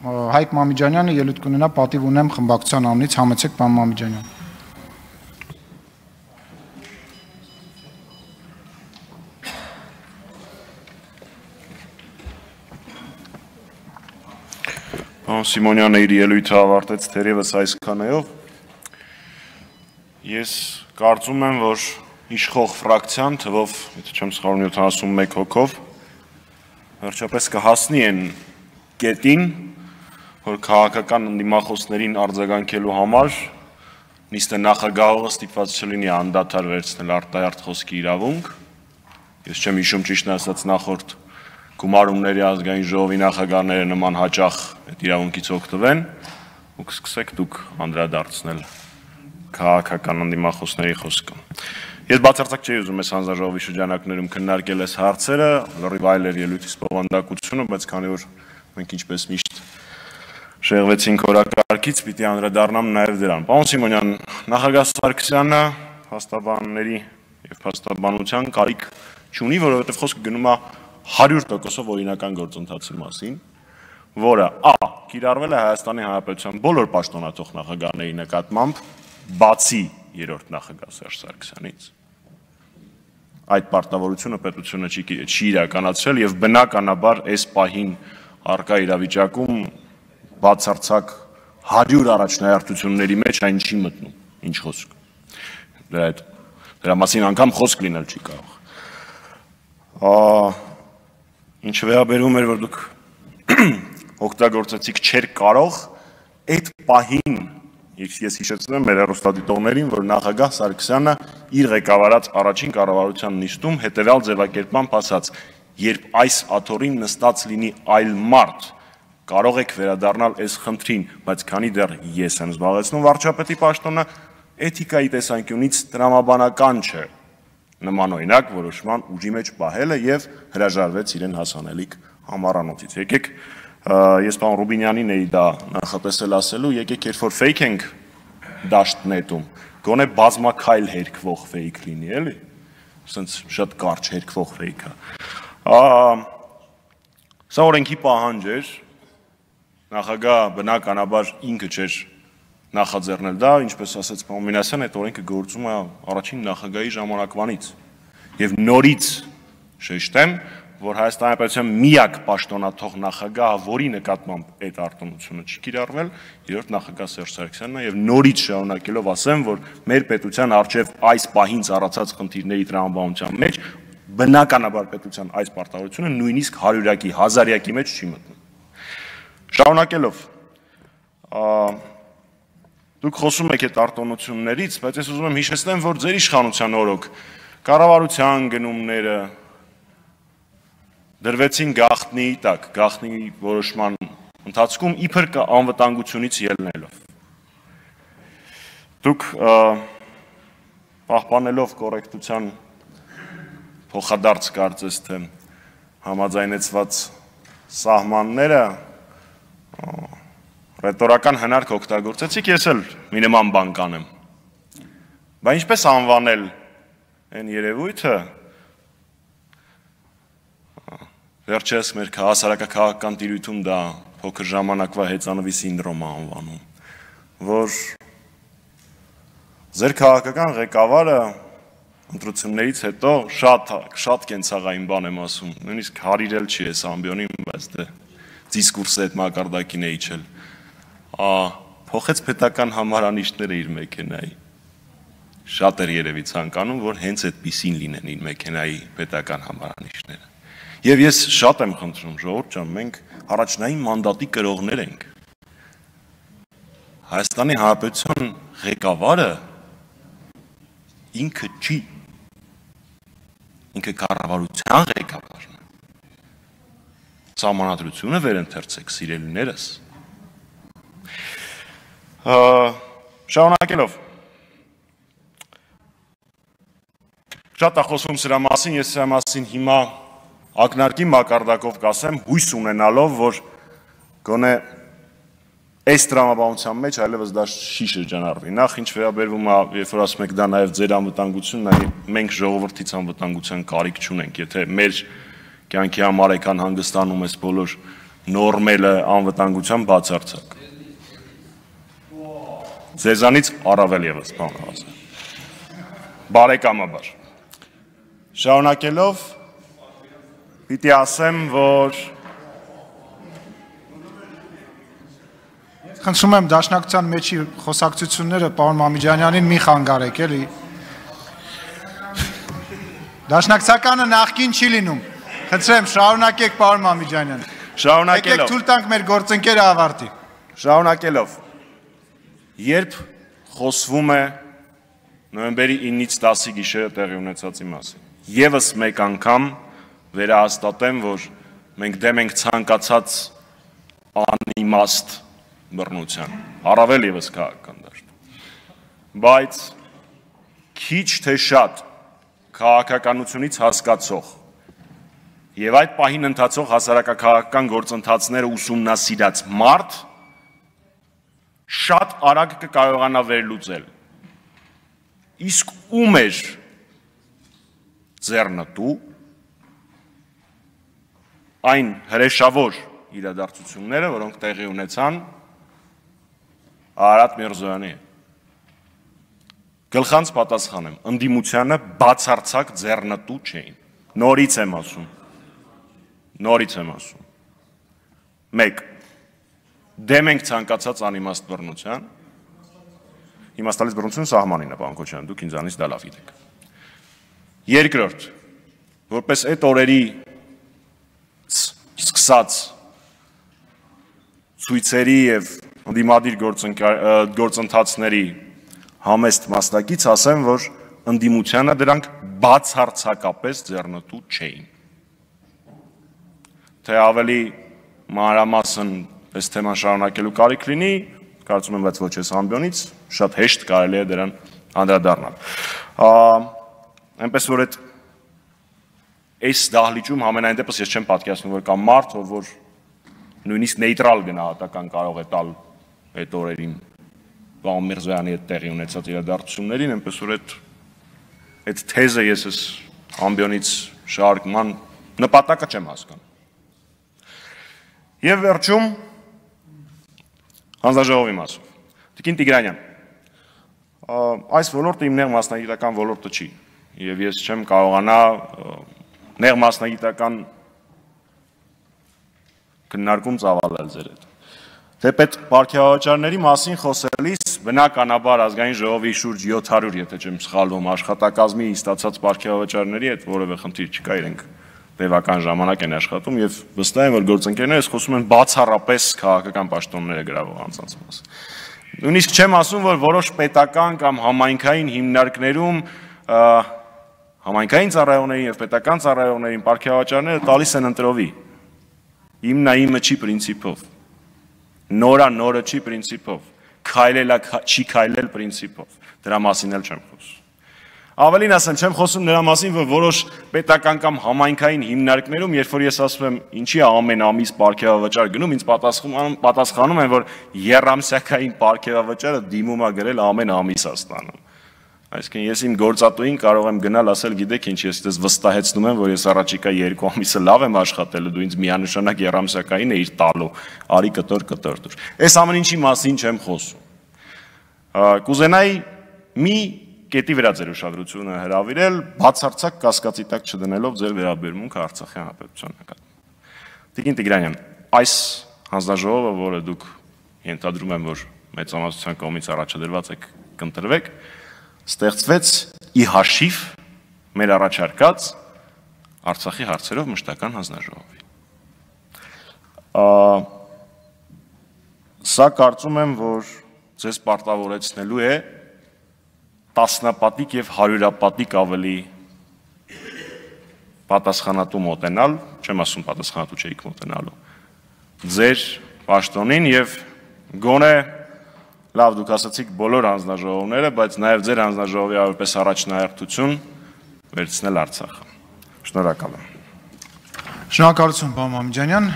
Հայկ Մամիջանյանը ելույթ կունենա պատիվ ունեմ խմբակցության անունից, համեցեք պարոն Մամիջանյան։ Պարոն Սիմոնյանը իր ելույթը ավարտեց թերևս այսքանայով։ Ես կարծում եմ, որ իշխող ֆրակցիան թվով, եթե չեմ սխալվում 71 հոգով, վերջապես կհասնի այն կետին, որ քաղաքական ընդդիմախոսներին արձագանքելու համար նիստը նախագահողը ստիպված չլինի անդադար վերցնել արտահերթ խոսքի իրավունք։ Ես չեմ հիշում ճիշտ ասած նախորդ գումարումների ազգային ժողովի նախագահները նման հաճախ այդ իրավունքից օգտվեն ու կսկսեք դուք անդրադարձնել քաղաքական ընդդիմախոսների խոսքը։ Ես բացարձակ չէի ուզում այս հանձնաժողովի շրջանակներում քննարկել այս հարցերը, լրիվ այլ էր ելույթից բովանդակությունը, բայց քանի որ մենք ինչպես միշտ շեղվեցինք օրակարգից, պիտի անդրադառնամ նաև դրան։ Պարոն Սիմոնյան, նախագահ Սարգսյանը հաստաբանների եւ հաստաբանության կարիք չունի, որովհետեւ խոսքը գնում է 100%-ով օրինական գործընթացի մասին, որը ա կիրառվել է Հայաստանի Հանրապետության բոլոր պաշտոնաթող նախագահների նկատմամբ, բացի երրորդ նախագահ Սերժ Սարգսյանից այդ պարտավորությունը պետությունը չի չի իրականացրել եւ բնականաբար այս պահին արկա իրավիճակում բացարձակ 100 առաջնահերթությունների մեջ այն չի մտնում ինչ խոսք դրա այդ դրա մասին անգամ խոսք լինել չի կարող ա ինչ վերաբերում էր որ դուք օգտագործեցիք չեր կարող այդ պահին ես հիշեցնում եմ մեր հեռուստադիտողներին, որ նախագահ Սարգսյանը իր ղեկավարած առաջին կառավարության նիստում հետևյալ ձևակերպմամբ ասաց. երբ այս աթորին նստած լինի այլ մարդ, կարող եք վերադառնալ այս խնդրին, բայց քանի դեռ ես եմ զբաղեցնում վարչապետի պաշտոնը, էթիկայի տեսանկյունից տրամաբանական չէ նման օրինակ որոշման ուժի մեջ պահելը եւ հրաժարվեց իրեն հասանելիք համառանոցից։ Եկեք ես պարոն Ռուբինյանին էի դա նախատեսել ասելու, եկեք երբ որ fake ենք դաշտ նետում, գոնե բազմակայլ հերկվող fake լինի, էլի։ Սենց շատ կարճ հերկվող fake-ը։ Ա Սա օրենքի պահանջ էր։ Նախագահ բնականաբար ինքը չէր նախաձեռնել դա, ինչպես ասաց պարոն Մինասյան, այդ օրենքը գործում է առաջին նախագահի ժամանակվանից։ Եվ նորից շեշտեմ, որ Հայաստանի Հանրապետության միակ պաշտոնաթող նախագահը, որի նկատմամբ այդ արտոնությունը չի կիրառվել, երրորդ նախագահ Սերժ Սարգսյանն է եւ նորից շարունակելով ասեմ, որ մեր պետության արժեվ այս պահին ծառացած խնդիրների տրամաբանության մեջ բնականաբար պետության այս պարտավորությունը նույնիսկ հարյուրյակի, հազարյակի մեջ չի մտնում։ Շարունակելով Դուք խոսում եք այդ արտոնություններից, բայց ես ուզում եմ հիշեցնեմ, որ ձեր իշխանության օրոք կառավարության գնումները, դրվեցին գախտնի տակ, գախտնի որոշման ընթացքում իբր անվտանգությունից ելնելով։ Դուք պահպանելով կոռեկտության փոխադարձ կարծես թե համաձայնեցված սահմանները ռետորական հնարք օգտագործեցիք, ես էլ մի նման բան կանեմ։ Բա ինչպես անվանել այն երևույթը, Վերջերս մեր հասարակական տիրույթում դա փոքր ժամանակվա հեծանվի սինդրոմ է անվանում, որ ձեր քաղաքական ղեկավարը ընտրություններից հետո շատ շատ կենցաղային բան եմ ասում, նույնիսկ հարիրել չի այս ամբիոնին, բայց դե դիսկուրսը այդ մակարդակին է իջել։ Ա փոխեց պետական համարանիշները իր մեքենայի։ Շատ էր երևի ցանկանում, որ հենց այդպեսին լինեն իր մեքենայի պետական համարանիշները։ Եվ ես շատ եմ խնդրում, ժողովուրդ ջան, մենք առաջնային մանդատի կրողներ ենք։ Հայաստանի Հանրապետության ղեկավարը ինքը չի ինքը կառավարության ղեկավարն է։ Սահմանադրությունը վերընթերցեք, սիրելիներս։ Շարունակելով Շատ է խոսում սրա մասին, ես սրա մասին հիմա ակնարկի մակարդակով կասեմ, հույս ունենալով, որ գոնե այս տրամաբանության մեջ այլևս դա չի շրջանառվի։ Նախ ինչ վերաբերվում է, երբ որ ասում եք դա նաև ձեր անվտանգությունն է, մենք ժողովրդից անվտանգության կարիք չունենք, եթե մեր կյանքի համար եկան հանգստանում այս բոլոր նորմելը անվտանգության բացարձակ։ Ձեզանից առավել եւս, պարոն Ղազարյան։ Բարեկամաբար։ Շարունակելով պիտի ասեմ, որ Խնդրում եմ դաշնակցության մեջի խոսակցությունները պարոն Մամիջանյանին մի խանգարեք, էլի։ Դաշնակցականը նախքին չի լինում։ Խնդրեմ, շարունակեք պարոն Մամիջանյան։ Եկեք շարունակելով ցույց տանք մեր գործընկերը ավարտի։ Շարունակելով երբ խոսվում է նոյեմբերի 9-ից 10-ի գիշերը տեղի ունեցածի մասին եւս մեկ անգամ վերահաստատեմ որ մենք դեմ ենք ցանկացած անիմաստ բռնության առավել եւս քաղաքական դաշտ բայց քիչ թե շատ քաղաքականությունից հասկացող եւ այդ պահին ընթացող հասարակական գործընթացները ուսումնասիրած մարդ շատ արագ կկարողանա վերլուծել։ Իսկ ում էր ձեռնտու այն հրեշավոր իրադարձությունները, որոնք տեղի ունեցան Արարատ Միրզոյանի գլխանց պատասխանեմ, ընդդիմությանը բացարձակ ձեռնտու չէին։ Նորից եմ ասում։ Նորից եմ ասում։ 1 դեմ ենք ցանկացած անիմաստ բռնության։ Իմաստալից բռնություն սահմանին է, պարոն Քոչյան, դուք ինձանից դա լավ գիտեք։ Երկրորդ, որպես այդ օրերի սկսած ցույցերի եւ ընդդիմադիր գործընթացների համեստ մասնակից ասեմ, որ ընդդիմությանը դրանք բացարձակապես ձեռնտու չէին։ Թե ավելի մանրամասն այս թեման շարունակելու կարիք լինի, կարծում եմ, բայց ոչ այս ամբիոնից շատ հեշտ կարելի է դրան անդրադառնալ։ Այնպես որ այդ այս դահլիճում ամենայն դեպս ես չեմ պատկերացնում, որ կա մարդ, ով որ նույնիսկ նեյտրալ գնահատական կարող է տալ այդ օրերին Վահան Միրզոյանի հետ տեղի ունեցած իրադարձություններին, այնպես որ այդ այդ թեզը ես այս ամբիոնից շարքման նպատակը չեմ հասկանում։ Եվ վերջում հանձնաժողովի մասով։ Տիկին Տիգրանյան, այս ոլորտը իմ նեղ մասնագիտական ոլորտը չի, եւ ես չեմ կարողանա նեղ մասնագիտական քննարկում ծավալել ձեր հետ։ Թեպետ ապարքեավաճարների մասին խոսելիս բնականաբար ազգային ժողովի շուրջ 700, եթե չեմ սխալվում, աշխատակազմի ստացած ապարքեավաճարների հետ որևէ խնդիր չկա, իրենք տևական ժամանակ են աշխատում եւ վստահ եմ որ գործընկերներս խոսում են բացառապես քաղաքական պաշտոնները գրավող անձանց մասին։ Նույնիսկ չեմ ասում որ որոշ պետական կամ համայնքային հիմնարկներում համայնքային ծառայողներին եւ պետական ծառայողներին ապարքեավաճառները տալիս են ընտրովի։ Իմնա իմը չի principով։ Նորա նորը չի principով։ Քայլելա չի քայլել principով։ Դրա մասին էլ չեմ խոսում։ Ավելին ասեմ, չեմ խոսում նրա մասին, որ որոշ պետական կամ համայնքային հիմնարկներում, երբ որ ես ասում եմ, ինչի է ամեն ամիս ապարքեվավճար գնում, ինձ պատասխանում պատասխանում են, որ երամսյակային ապարքեվավճարը դիմում է գրել ամեն ամիս է ստանում։ Այսինքն ես իմ գործատուին կարող եմ գնալ ասել, գիտեք ինչ, ես դες վստահեցնում եմ, որ ես առաջիկա 2 ամիսը լավ եմ աշխատել, դու ինձ միանշանակ երամսյակային էիր տալու, արի կտոր կտոր դուր։ Այս ամեն ինչի մասին չեմ խոսում։ Կուզենայի մի կետի վրա ձեր ուշադրությունը հրավիրել, բացարձակ կասկածի տակ չդնելով ձեր վերաբերմունքը Արցախի հանրապետության նկատմամբ։ Տիկին Տիգրանյան, այս հանձնաժողովը, որը դուք ենթադրում եմ, որ մեծամասնության կողմից առաջադրված եք կընտրվեք, ստեղծվեց ի հաշիվ մեր առաջարկած Արցախի հարցերով մշտական հանձնաժողովի։ Սա կարծում եմ, որ ձեզ պարտավորեցնելու է տասնապատիկ եւ հարյուրապատիկ ավելի պատասխանատու մոտենալ, չեմ ասում պատասխանատու չէիք մոտենալու, ձեր պաշտոնին եւ գոնե լավ դուք ասացիք բոլոր հանձնաժողովները, բայց նաեւ ձեր հանձնաժողովի ավելպես առաջնահերթություն վերցնել Արցախը։ Շնորհակալ եմ։ Շնորհակալություն, պարոն Մամիջանյան։